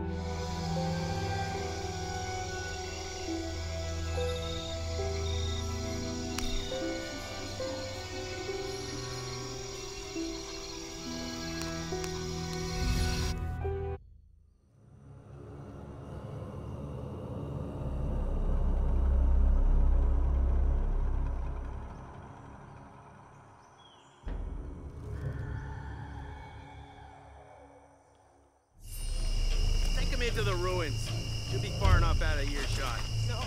Take him into the ruins. Should be far enough out of earshot. No,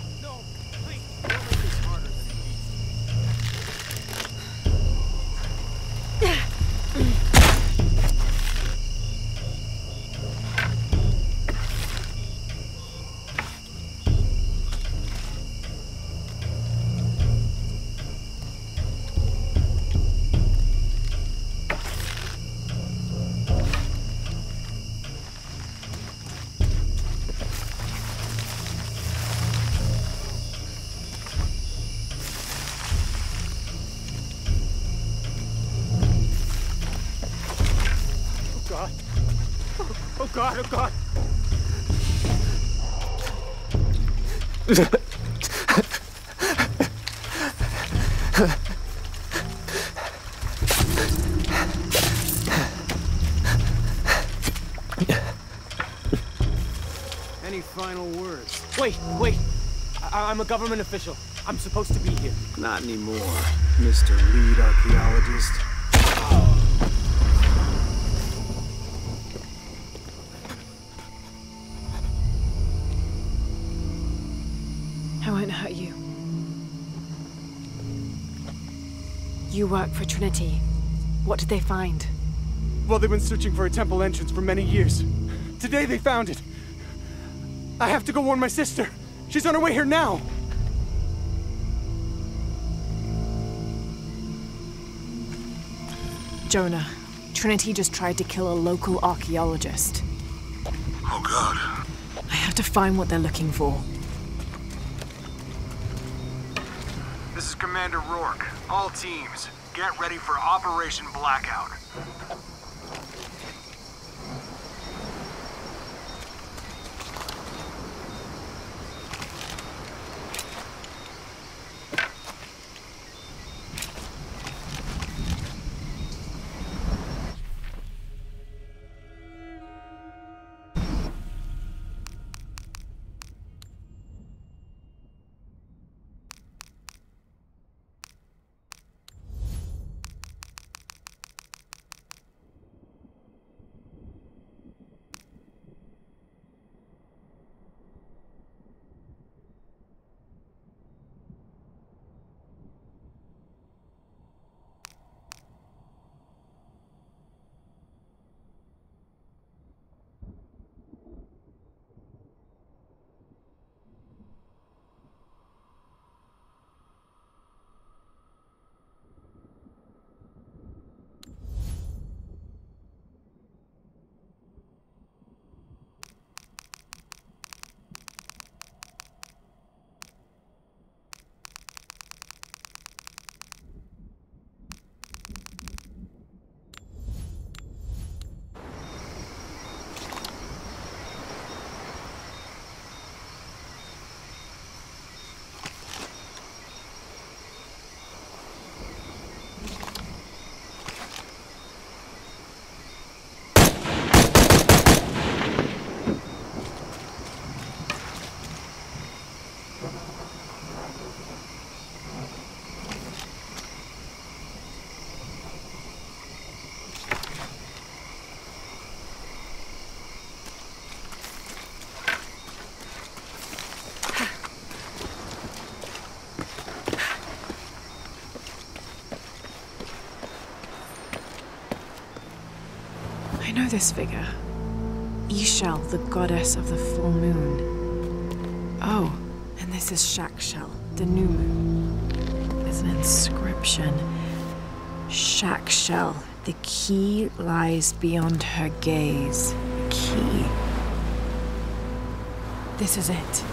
God, oh God. Any final words? Wait, wait. I- I'm a government official. I'm supposed to be here. Not anymore. Mr. Lead Archaeologist. You work for Trinity. What did they find? Well, they've been searching for a temple entrance for many years. Today they found it. I have to go warn my sister. She's on her way here now. Jonah, Trinity just tried to kill a local archaeologist. Oh God. I have to find what they're looking for. This is Commander Rourke. All teams, get ready for Operation Blackout. Know this figure. Ix Chel, the goddess of the full moon. Oh, and this is Chak Chel, the new moon. There's an inscription. Chak Chel, the key lies beyond her gaze. Key. This is it.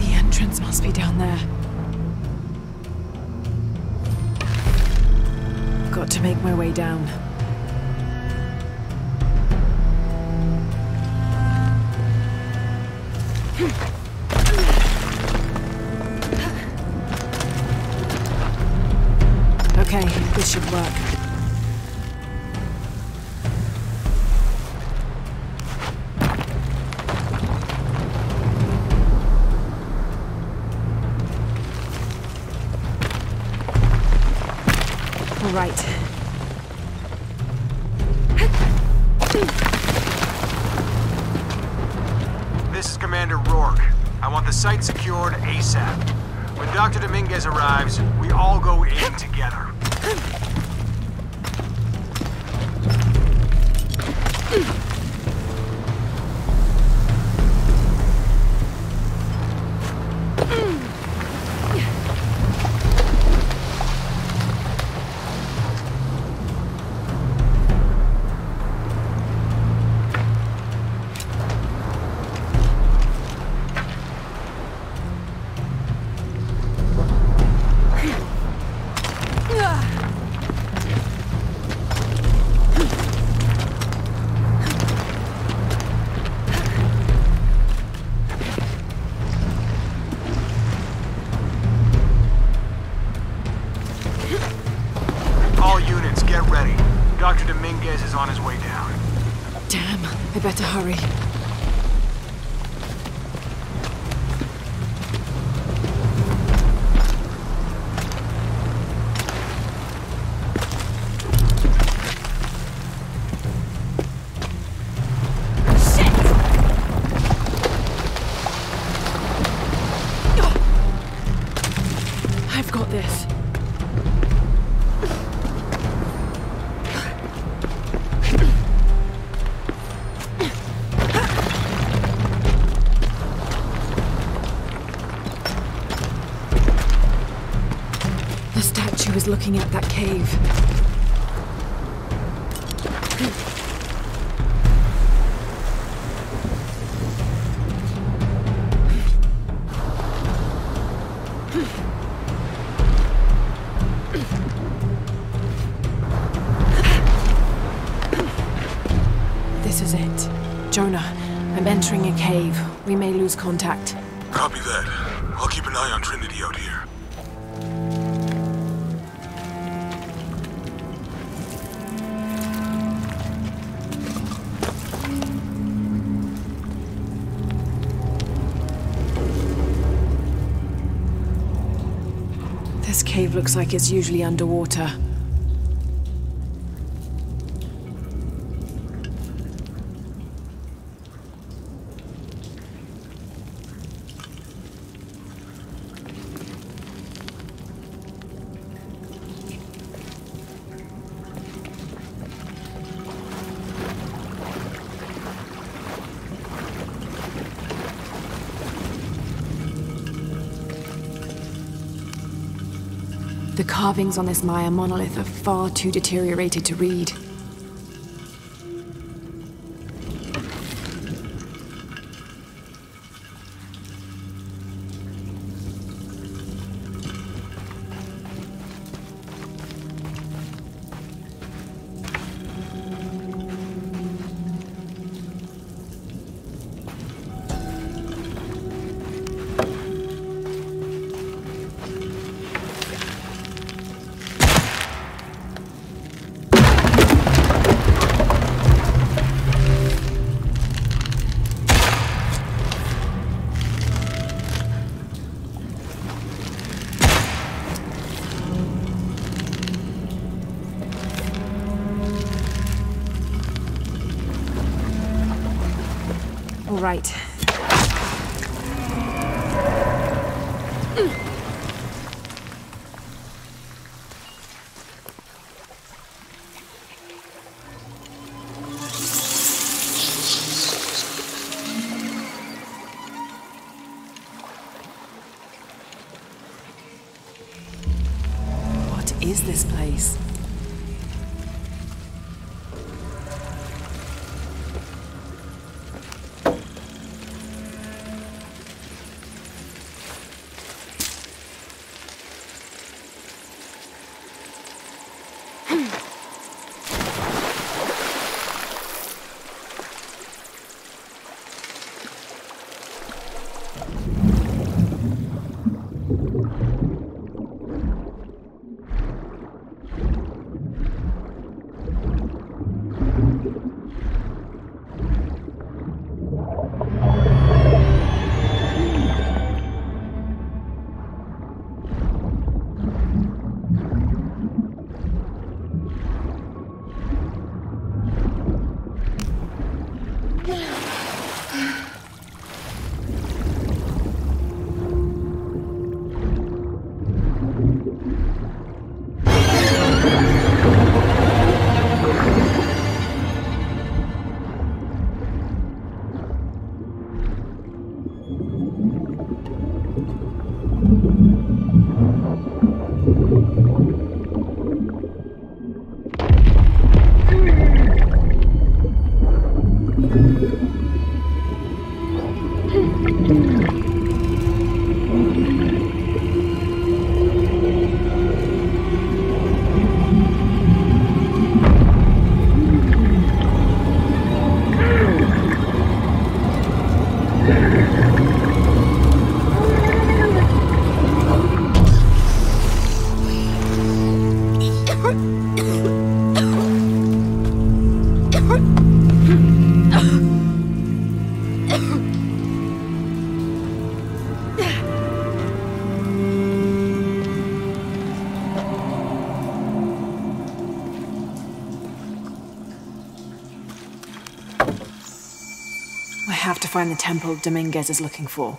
The entrance must be down there. Got to make my way down. Okay, this should work. All right. Arrives, is looking at that cave. This is it. Jonah, I'm entering a cave. We may lose contact. Copy that. I'll keep an eye on Trinity out here. Looks like it's usually underwater. The carvings on this Maya monolith are far too deteriorated to read. Right. The temple Dominguez is looking for.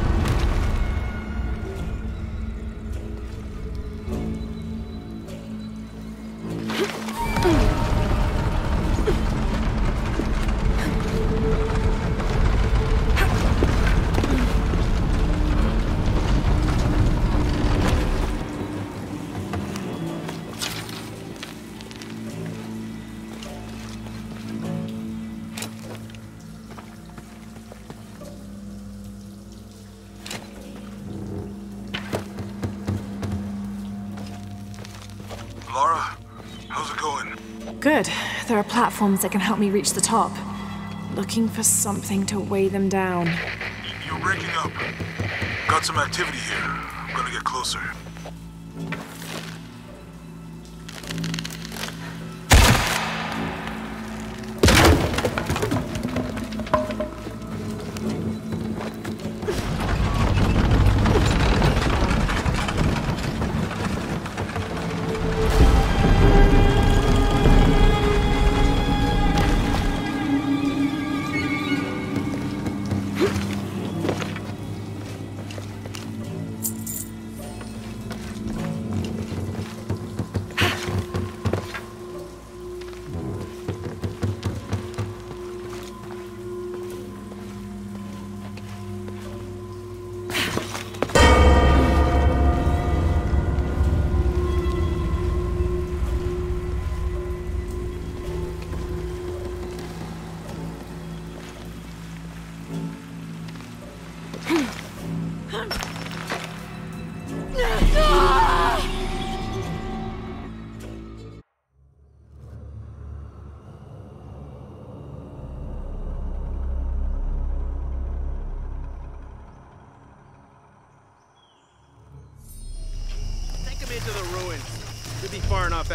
There are platforms that can help me reach the top. Looking for something to weigh them down. You're breaking up. Got some activity here. I'm gonna get closer.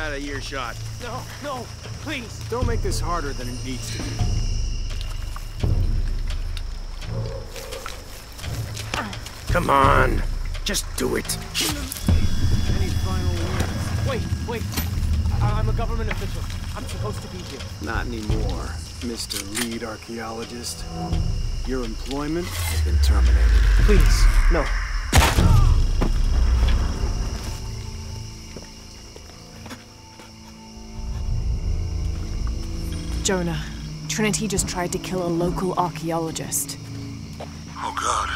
Out of earshot. No, no, please. Don't make this harder than it needs to be. Come on, just do it. Any final words? Wait, wait. I- I'm a government official. I'm supposed to be here. Not anymore, Mr. Lead Archaeologist. Your employment has been terminated. Please, no. Jonah, Trinity just tried to kill a local archaeologist. Oh god.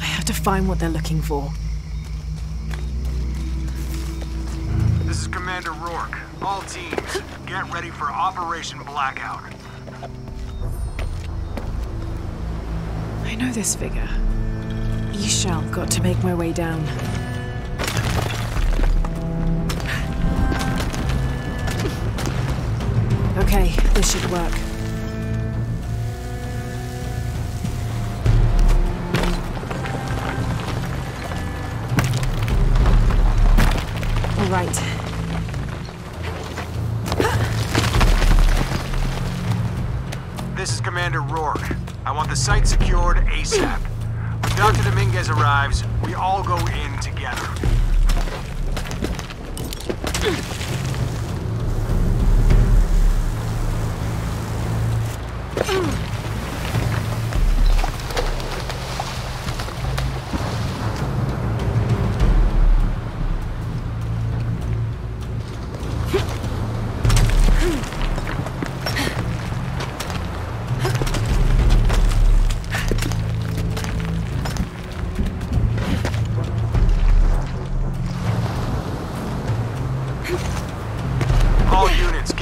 I have to find what they're looking for. This is Commander Rourke. All teams, get ready for Operation Blackout. I know this figure. Ix Chel got to make my way down. Okay, this should work. All right. This is Commander Rourke. I want the site secured ASAP. When Dr. Dominguez arrives, we all go in together.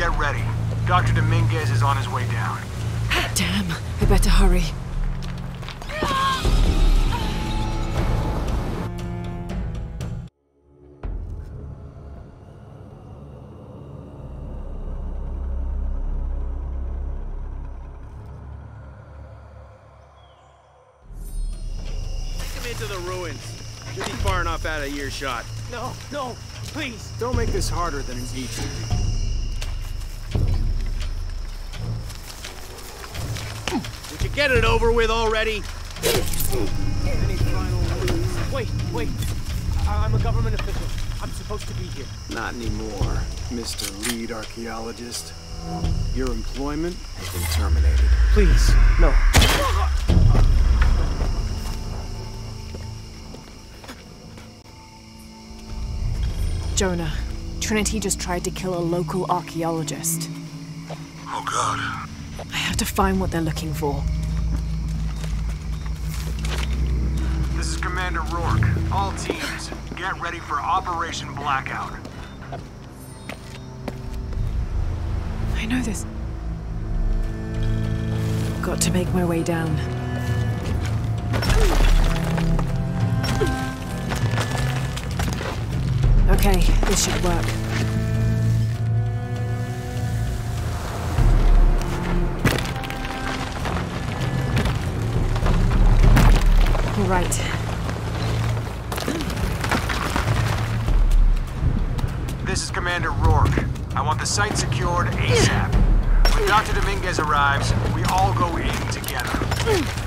Get ready. Dr. Dominguez is on his way down. Ah, damn, I better hurry. Take him into the ruins. Should be far enough out of earshot. No, no, please. Don't make this harder than it needs to be. Would you get it over with already? Any final words? Wait, wait. I- I'm a government official. I'm supposed to be here. Not anymore, Mr. Lead Archaeologist. Your employment has been terminated. Please, no. Jonah, Trinity just tried to kill a local archaeologist. Oh god. I have to find what they're looking for. This is Commander Rourke. All teams, get ready for Operation Blackout. I know this. Got to make my way down. Okay, this should work. Right. This is Commander Rourke. I want the site secured ASAP. When Dr. Dominguez arrives, we all go in together.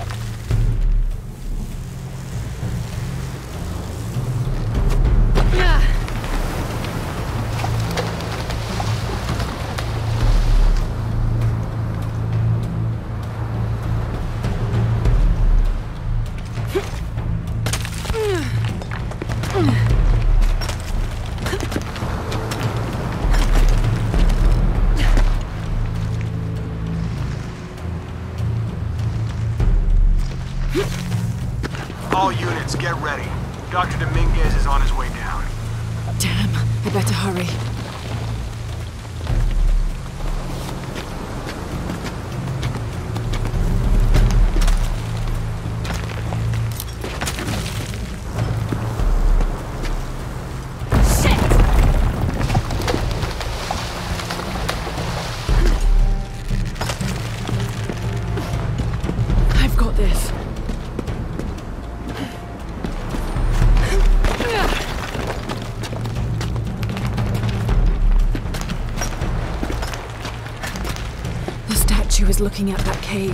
Statue is looking at that cave.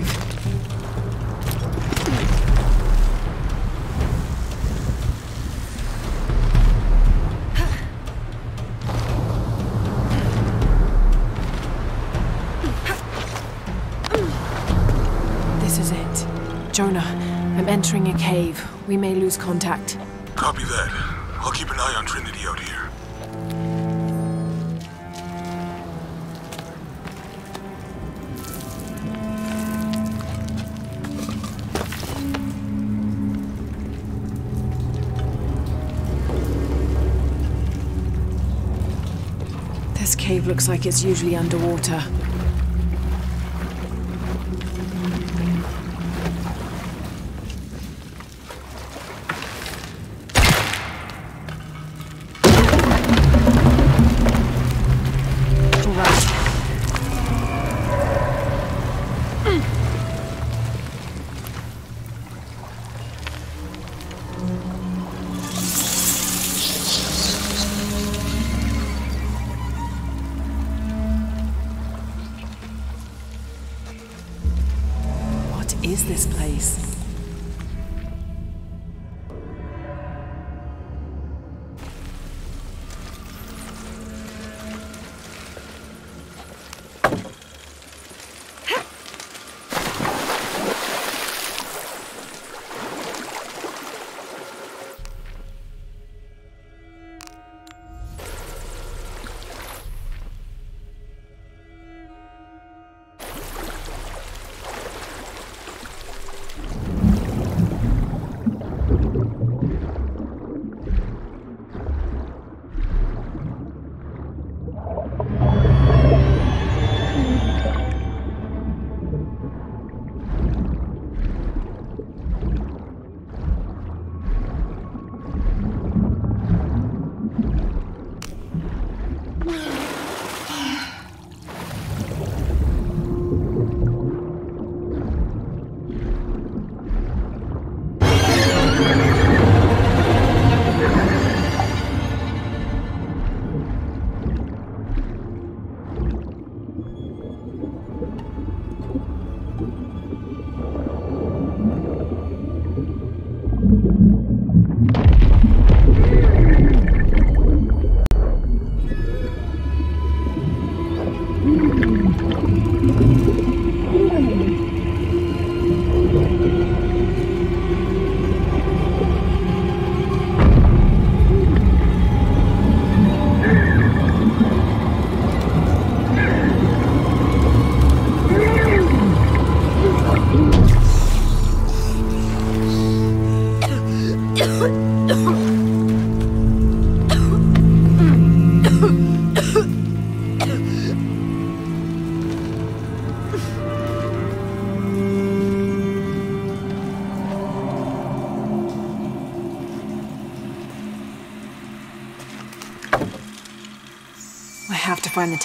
This is it. Jonah, I'm entering a cave. We may lose contact. Copy that. I'll keep an eye on Trinity looks like it's usually underwater.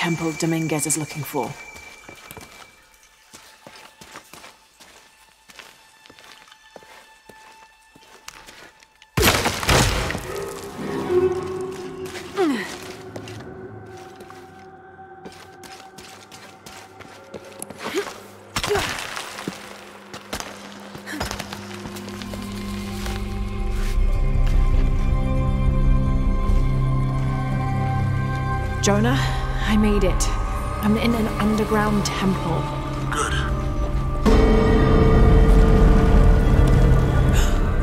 Temple Dominguez is looking for. Temple. Good.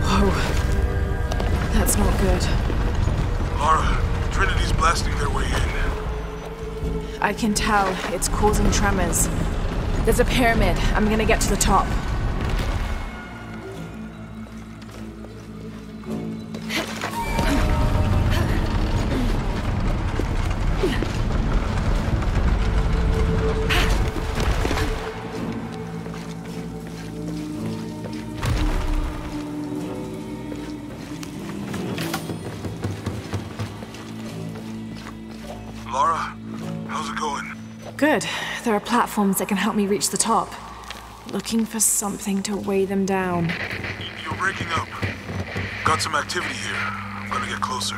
Whoa. That's not good. Lara, Trinity's blasting their way in. I can tell it's causing tremors. There's a pyramid. I'm gonna get to the top. Platforms that can help me reach the top. Looking for something to weigh them down. You're breaking up. Got some activity here. I'm gonna get closer.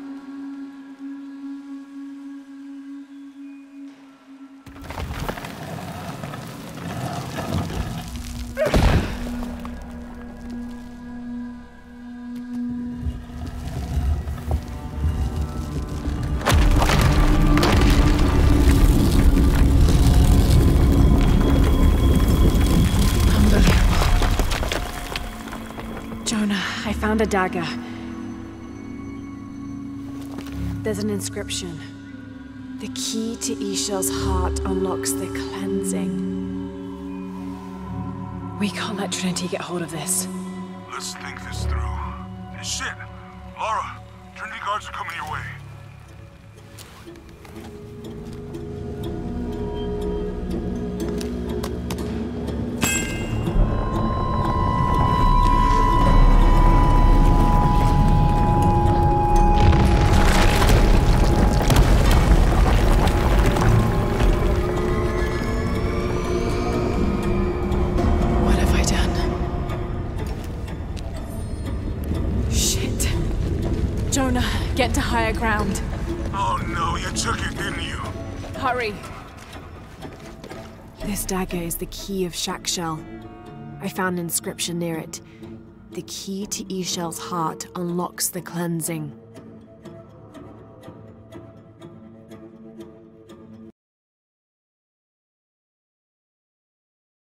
Found a dagger. There's an inscription. The key to Ix Chel's heart unlocks the cleansing. We can't let Trinity get hold of this. Let's think this through. Shit! Lara, Trinity guards are coming your way. Ground. Oh no, you took it, didn't you? Hurry. This dagger is the key of Chak Chel. I found an inscription near it. The key to Ix Chel's heart unlocks the cleansing.